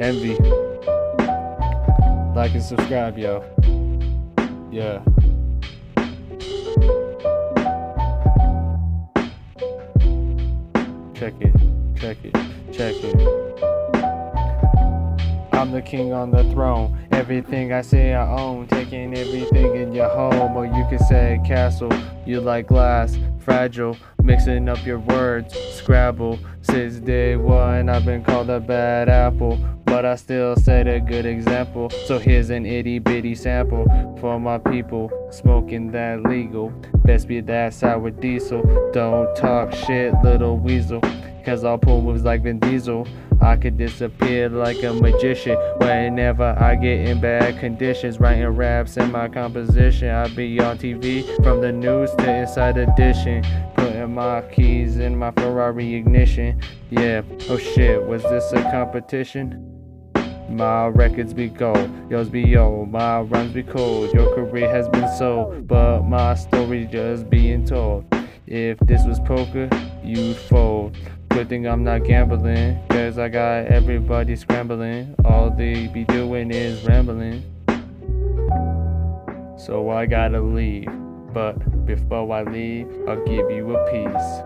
Envy. Like and subscribe, yo. Yeah. Check it, check it, check it. I'm the king on the throne. Everything I say I own. Taking everything in your home, or you could say castle. You like glass, fragile. Mixing up your words, Scrabble. Since day one, I've been called a bad apple. But I still set a good example. So here's an itty bitty sample for my people. Smoking that legal. Best be that sour diesel. Don't talk shit, little weasel. Cause I'll pull moves like Vin Diesel. I could disappear like a magician whenever I get in bad conditions. Writing raps in my composition. I be on TV from the news to Inside Edition. Putting my keys in my Ferrari ignition. Yeah, oh shit, was this a competition? My records be gold, yours be old, my rhymes be cold. Your career has been sold, but my story just being told. If this was poker, you'd fold. Good thing I'm not gambling, cause I got everybody scrambling. All they be doing is rambling. So I gotta leave, but before I leave, I'll give you a piece.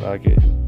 Like it.